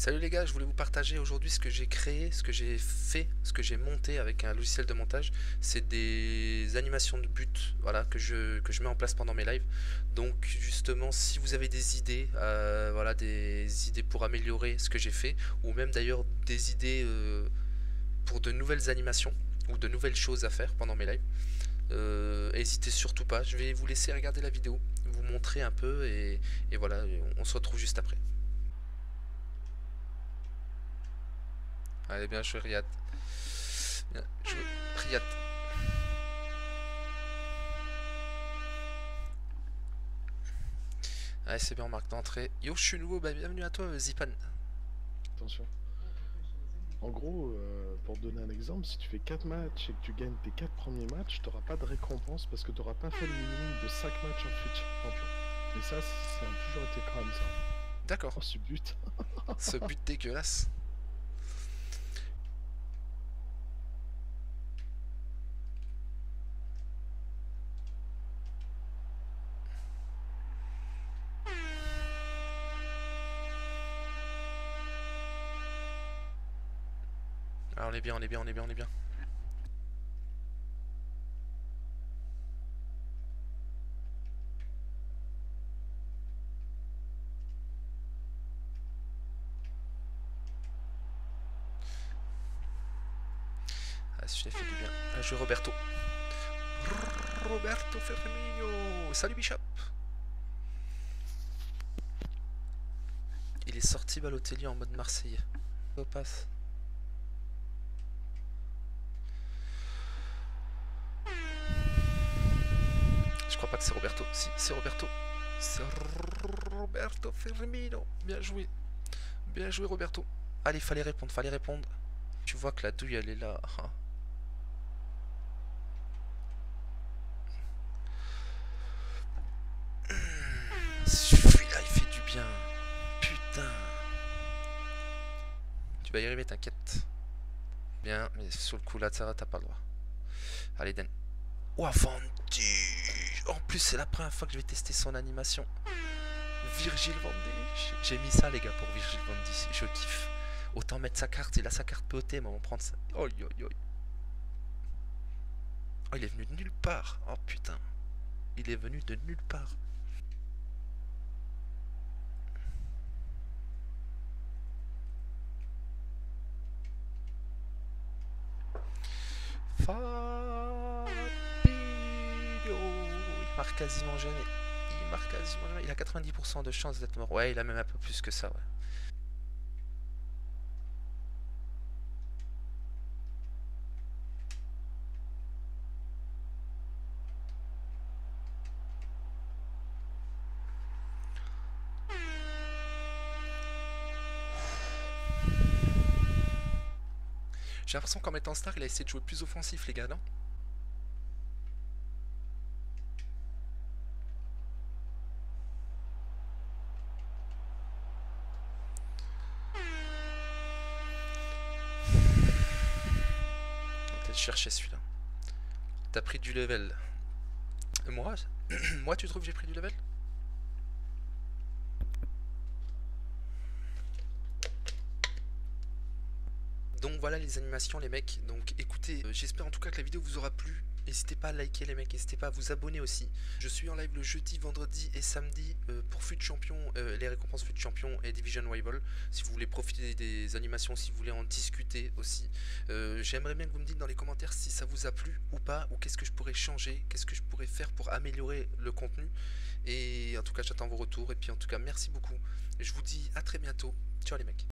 Salut les gars, je voulais vous partager aujourd'hui ce que j'ai créé, ce que j'ai fait, ce que j'ai monté avec un logiciel de montage. C'est des animations de but voilà, que, je, mets en place pendant mes lives. Donc justement, si vous avez des idées, euh, voilà, des idées pour améliorer ce que j'ai fait, ou même d'ailleurs des idées euh, pour de nouvelles animations ou de nouvelles choses à faire pendant mes lives, euh, n'hésitez surtout pas. Je vais vous laisser regarder la vidéo, vous montrer un peu et voilà, on se retrouve juste après. Allez, bien joué, Riyad. Bien joué, Riyad. Allez, c'est bien, on marque d'entrée. Yo, je suis nouveau, bah, bienvenue à toi, Zipan. Attention. En gros, euh, pour te donner un exemple, si tu fais 4 matchs et que tu gagnes tes 4 premiers matchs, tu n'auras pas de récompense parce que tu n'auras pas fait le minimum de 5 matchs en Twitch champion. Et ça, ça a toujours été comme ça. D'accord. Oh, ce but. ce but dégueulasse. On est bien, on est bien, on est bien, on est bien. Ah, si j'ai fait du bien. Ah, je Roberto. Roberto Firmino. Salut Bishop. Il est sorti Balotelli en mode Marseillais. Au passe. Crois pas que c'est Roberto. Si, c'est Roberto. C'est Roberto Firmino. Bien joué. Bien joué, Roberto. Allez, fallait répondre, fallait répondre. Tu vois que la douille, elle est là. Hein. Celui-là, il fait du bien. Putain. Tu vas y arriver, t'inquiète. Bien, mais sur le coup, là, t'as pas le droit. Allez, Dan. Oh, En plus, c'est la première fois que je vais tester son animation. Virgil Van J'ai mis ça, les gars, pour Virgil Van Je kiffe. Autant mettre sa carte. Il a sa carte POT, mais on va prendre ça. Oh, yo, yo. Oh, il est venu de nulle part. Oh, putain. Il est venu de nulle part. Marque quasiment jamais. Il marque quasiment jamais. Il a 90% de chance d'être mort. Ouais, il a même un peu plus que ça, ouais. J'ai l'impression qu'en mettant Star, il a essayé de jouer plus offensif, les gars, non? Chercher celui-là. T'as pris du level. Moi Moi, tu trouves que j'ai pris du level? Donc voilà les animations les mecs. Donc écoutez, euh, j'espère en tout cas que la vidéo vous aura plu. N'hésitez pas à liker les mecs, n'hésitez pas à vous abonner aussi. Je suis en live le jeudi, vendredi et samedi euh, pour FUT Champion, euh, les récompenses FUT Champion et Division Rival. Si vous voulez profiter des animations, si vous voulez en discuter aussi. J'aimerais bien que vous me dites dans les commentaires si ça vous a plu ou pas, ou qu'est-ce que je pourrais changer, qu'est-ce que je pourrais faire pour améliorer le contenu. Et en tout cas, j'attends vos retours. Et puis en tout cas, merci beaucoup. Je vous dis à très bientôt. Ciao les mecs.